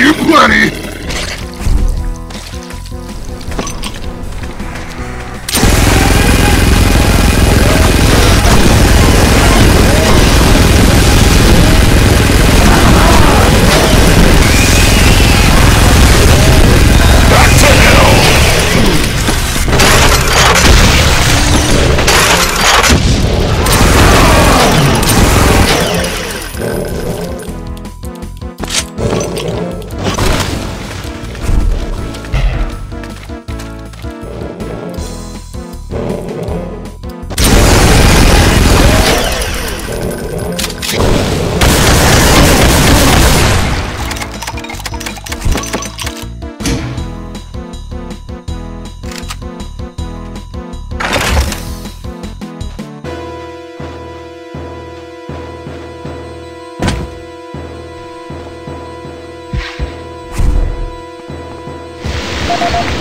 ready! Back to hell! Ooh,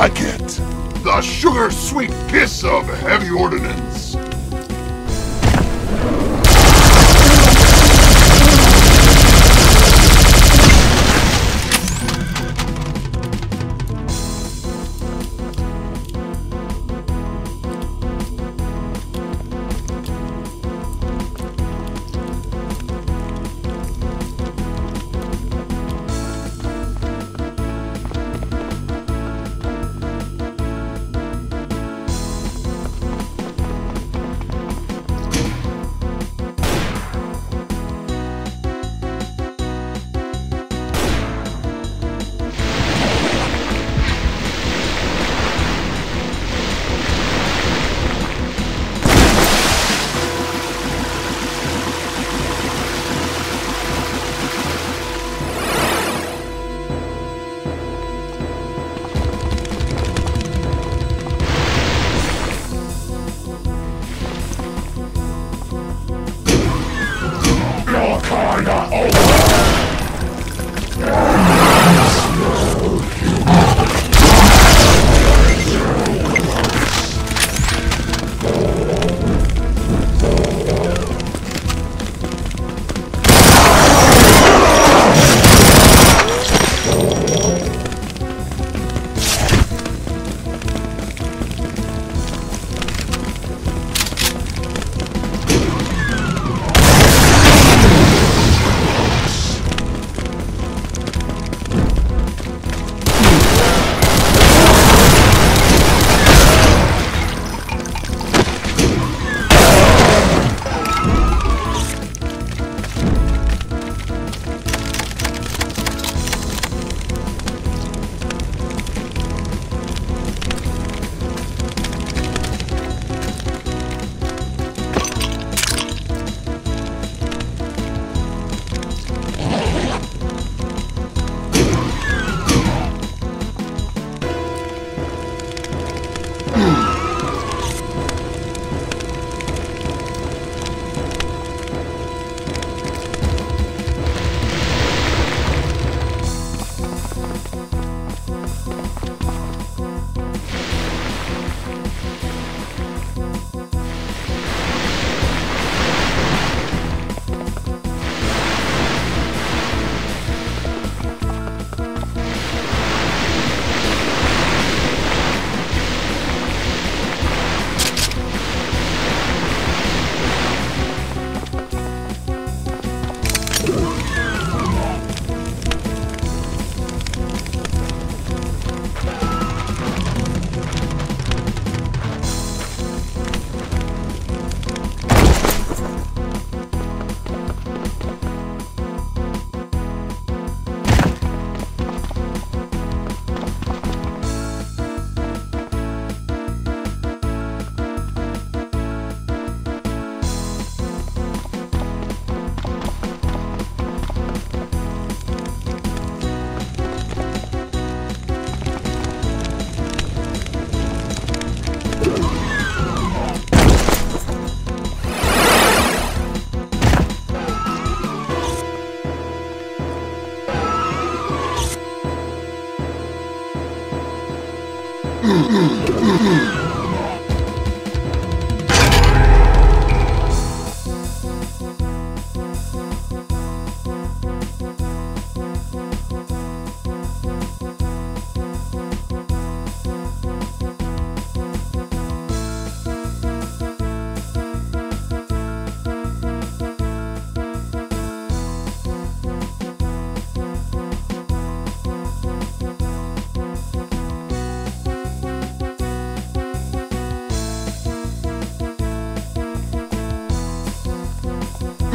like it. The sugar sweet kiss of heavy ordnance.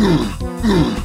Mm-hmm.